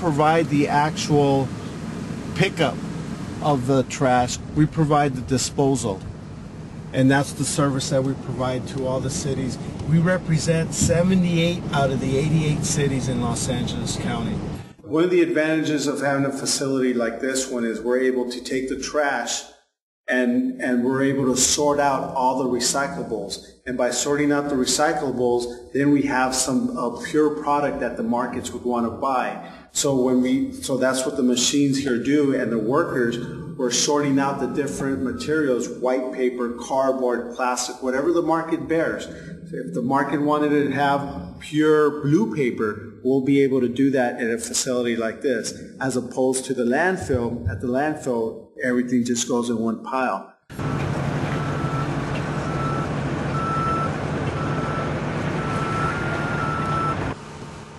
provide the actual pickup of the trash. We provide the disposal. And that's the service that we provide to all the cities. We represent 78 out of the 88 cities in Los Angeles County. One of the advantages of having a facility like this one is we're able to take the trash and, and we're able to sort out all the recyclables. And by sorting out the recyclables, then we have some pure product that the markets would want to buy. So when we, so that's what the machines here do, and the workers were sorting out the different materials: white paper, cardboard, plastic, whatever the market bears. If the market wanted to have pure blue paper, we'll be able to do that at a facility like this, as opposed to the landfill. At the landfill, everything just goes in one pile.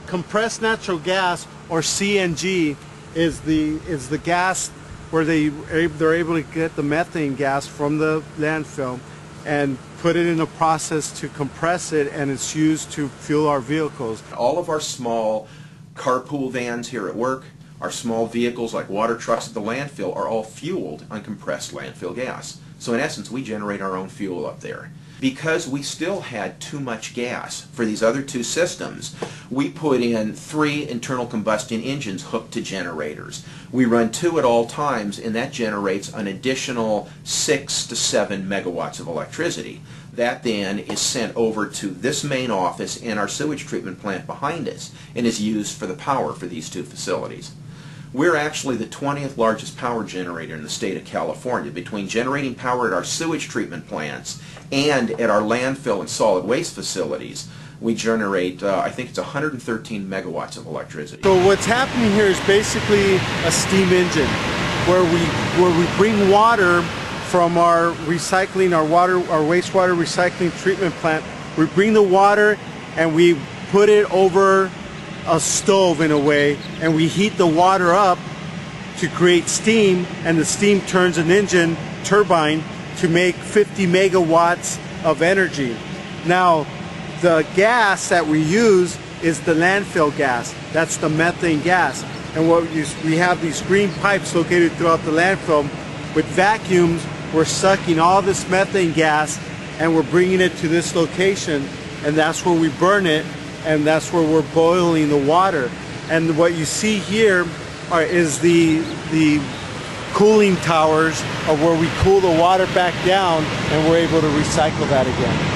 Compressed natural gas, or CNG, is the is the gas where they they're able to get the methane gas from the landfill and put it in a process to compress it and it's used to fuel our vehicles. All of our small carpool vans here at work, our small vehicles like water trucks at the landfill are all fueled on compressed landfill gas. So in essence, we generate our own fuel up there. Because we still had too much gas for these other two systems, we put in three internal combustion engines hooked to generators. We run two at all times, and that generates an additional six to seven megawatts of electricity. That then is sent over to this main office and our sewage treatment plant behind us and is used for the power for these two facilities. We're actually the 20th largest power generator in the state of California. Between generating power at our sewage treatment plants and at our landfill and solid waste facilities, we generate, uh, I think it's 113 megawatts of electricity. So what's happening here is basically a steam engine where we, where we bring water from our recycling, our water, our wastewater recycling treatment plant. We bring the water and we put it over a stove in a way and we heat the water up to create steam and the steam turns an engine turbine to make 50 megawatts of energy. Now the gas that we use is the landfill gas. That's the methane gas. And what you, we have these green pipes located throughout the landfill with vacuums. We're sucking all this methane gas and we're bringing it to this location and that's where we burn it and that's where we're boiling the water. And what you see here are, is the, the cooling towers of where we cool the water back down and we're able to recycle that again.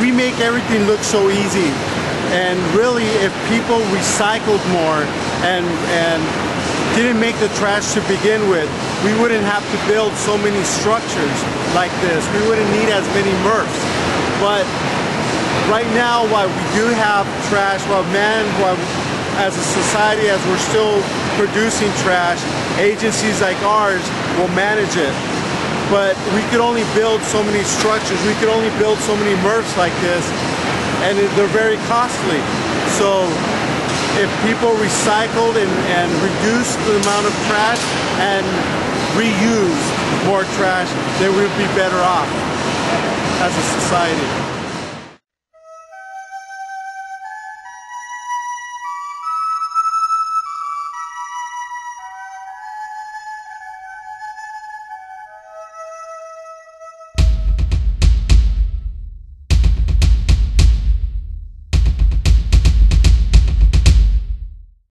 We make everything look so easy and really, if people recycled more and, and didn't make the trash to begin with, we wouldn't have to build so many structures like this. We wouldn't need as many MRFs. But right now, while we do have trash, while man, while as a society, as we're still producing trash, agencies like ours will manage it. But we could only build so many structures, we could only build so many MRFs like this and they're very costly. So if people recycled and, and reduced the amount of trash and reused more trash, then we'd be better off as a society.